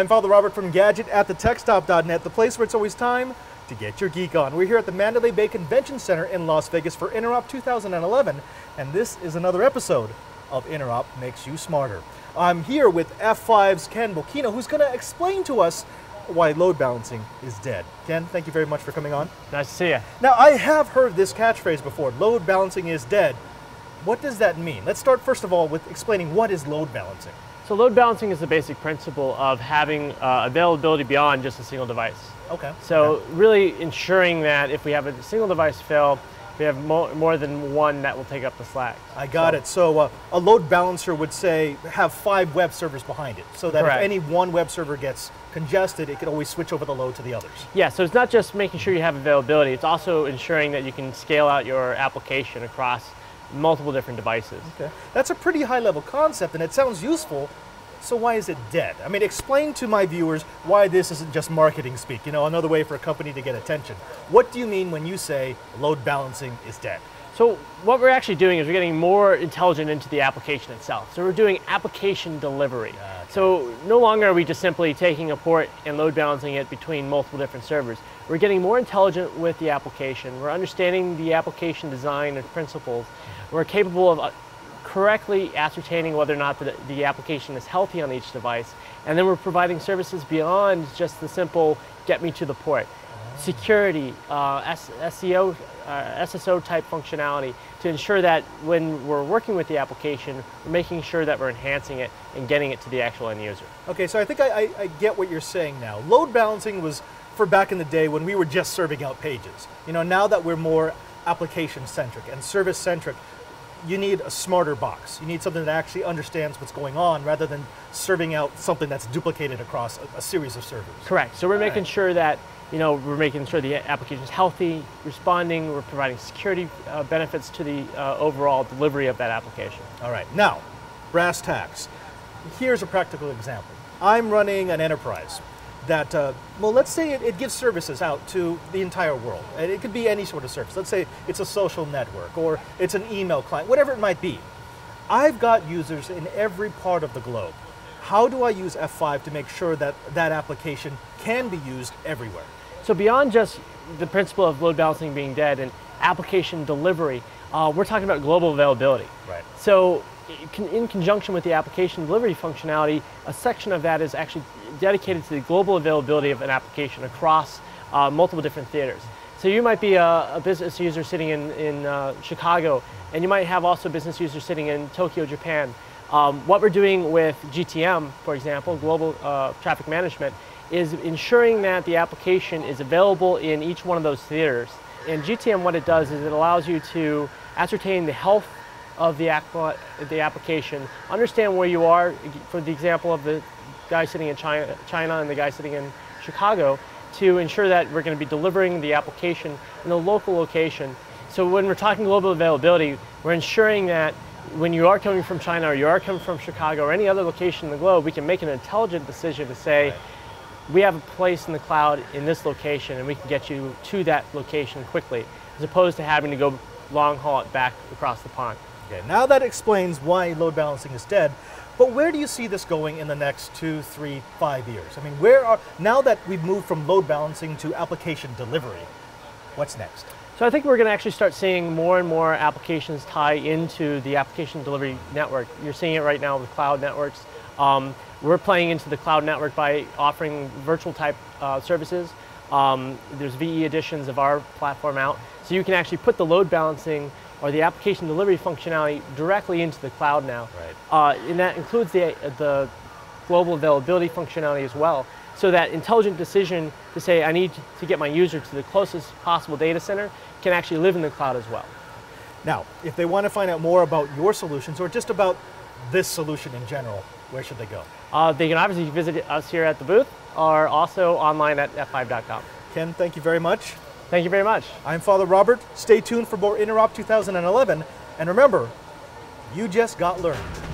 I'm Father Robert from Gadget at the TechStop.net, the place where it's always time to get your geek on. We're here at the Mandalay Bay Convention Center in Las Vegas for Interop 2011, and this is another episode of Interop Makes You Smarter. I'm here with F5's Ken Bocchino, who's going to explain to us why load balancing is dead. Ken, thank you very much for coming on. Nice to see you. Now, I have heard this catchphrase before load balancing is dead. What does that mean? Let's start first of all with explaining what is load balancing. So load balancing is the basic principle of having uh, availability beyond just a single device. Okay. So okay. really ensuring that if we have a single device fail, we have more, more than one that will take up the slack. I got so. it. So uh, a load balancer would say have five web servers behind it, so that Correct. if any one web server gets congested, it could always switch over the load to the others. Yeah, so it's not just making sure you have availability, it's also ensuring that you can scale out your application across multiple different devices. Okay, that's a pretty high level concept and it sounds useful, so why is it dead? I mean, explain to my viewers why this isn't just marketing speak, you know, another way for a company to get attention. What do you mean when you say load balancing is dead? So what we're actually doing is we're getting more intelligent into the application itself. So we're doing application delivery. Okay. So no longer are we just simply taking a port and load balancing it between multiple different servers. We're getting more intelligent with the application. We're understanding the application design and principles. We're capable of uh, correctly ascertaining whether or not the, the application is healthy on each device. And then we're providing services beyond just the simple get me to the port. Security, uh, SEO, uh, SSO type functionality to ensure that when we're working with the application, we're making sure that we're enhancing it and getting it to the actual end user. Okay, so I think I, I, I get what you're saying now. Load balancing was for back in the day when we were just serving out pages. You know, now that we're more application centric and service centric, you need a smarter box. You need something that actually understands what's going on rather than serving out something that's duplicated across a, a series of servers. Correct. So we're All making right. sure that you know we're making sure the application is healthy, responding. We're providing security uh, benefits to the uh, overall delivery of that application. All right. Now, brass tacks. Here's a practical example. I'm running an enterprise that, uh, well, let's say it, it, gives services out to the entire world. And it could be any sort of service. Let's say it's a social network or it's an email client, whatever it might be. I've got users in every part of the globe. How do I use F5 to make sure that that application can be used everywhere? So beyond just the principle of load balancing being dead and application delivery, uh, we're talking about global availability. Right. So in conjunction with the application delivery functionality, a section of that is actually dedicated to the global availability of an application across uh, multiple different theaters. So you might be a, a business user sitting in, in uh, Chicago, and you might have also business users sitting in Tokyo, Japan. Um, what we're doing with GTM, for example, Global uh, Traffic Management, is ensuring that the application is available in each one of those theaters. And GTM, what it does is it allows you to ascertain the health of the, the application, understand where you are, for the example of the guy sitting in China, China and the guy sitting in Chicago, to ensure that we're going to be delivering the application in a local location. So when we're talking global availability, we're ensuring that when you are coming from China or you are coming from Chicago or any other location in the globe, we can make an intelligent decision to say, right. We have a place in the cloud in this location and we can get you to that location quickly, as opposed to having to go long haul it back across the pond. Okay, now that explains why load balancing is dead, but where do you see this going in the next two, three, five years? I mean, where are, now that we've moved from load balancing to application delivery, what's next? So I think we're going to actually start seeing more and more applications tie into the application delivery network. You're seeing it right now with cloud networks. Um, we're playing into the cloud network by offering virtual type uh, services. Um, there's VE editions of our platform out. So you can actually put the load balancing or the application delivery functionality directly into the cloud now. Right. Uh, and that includes the, the global availability functionality as well. So that intelligent decision to say, I need to get my user to the closest possible data center can actually live in the cloud as well. Now, if they want to find out more about your solutions or just about this solution in general, where should they go? Uh, they can obviously visit us here at the booth or also online at f5.com. Ken, thank you very much. Thank you very much. I'm Father Robert. Stay tuned for more Interop 2011. And remember, you just got learned.